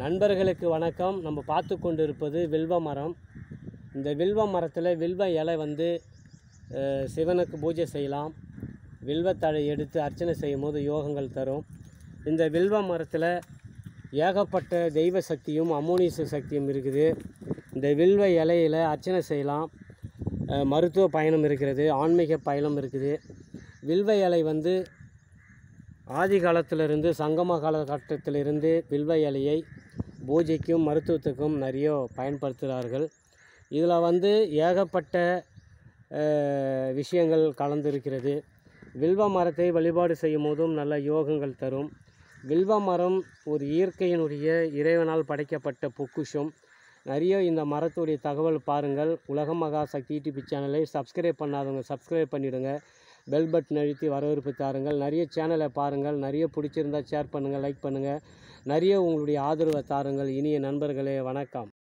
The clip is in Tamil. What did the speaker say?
நண்பர்களுக்கு வணக்கம். நம்ம பார்த்து கொண்டு இருப்பது வில்வ மரம். இந்த வில்வ மரத்தில் வில்வ இலை வந்து சிவனுக்கு பூஜை செய்யலாம். வில்வத்தழை எடுத்து அர்ச்சனை செய்யும் போது யோகங்கள் தரும். இந்த வில்வ மரத்தில் ஏகப்பட்ட தெய்வ சக்தியும் அமோனிச சக்தியும் இருக்குது. இந்த வில்வ இலையில் அர்ச்சனை செய்யலாம். மருத்துவ பயணம் இருக்கிறது ஆன்மீக பயணம் இருக்குது. வில்வ இலை வந்து ஆதி காலத்திலிருந்து சங்கம காலகட்டத்திலிருந்து வில்வ இலையை பூஜைக்கும் மருத்துவத்துக்கும் நிறைய பயன்படுத்துகிறார்கள். இதில் வந்து ஏகப்பட்ட விஷயங்கள் கலந்திருக்கிறது. வில்வ மரத்தை வழிபாடு செய்யும் போதும் நல்ல யோகங்கள் தரும். வில்வ மரம் ஒரு இயற்கையினுடைய இறைவனால் படைக்கப்பட்ட பொக்குஷம். நிறைய இந்த மரத்துடைய தகவல் பாருங்கள். உலக மகா சக்தி யூடியூப் சேனலை சப்ஸ்கிரைப் பண்ணாதவங்க சப்ஸ்கிரைப் பண்ணிவிடுங்க பெல் பட்டன் அழுத்தி வரவேற்பு தாருங்கள். நிறைய சேனலை பாருங்கள். நிறைய பிடிச்சிருந்தா ஷேர் பண்ணுங்கள் லைக் பண்ணுங்கள் நிறைய உங்களுடைய ஆதரவை தாருங்கள். இனிய நண்பர்களே வணக்கம்.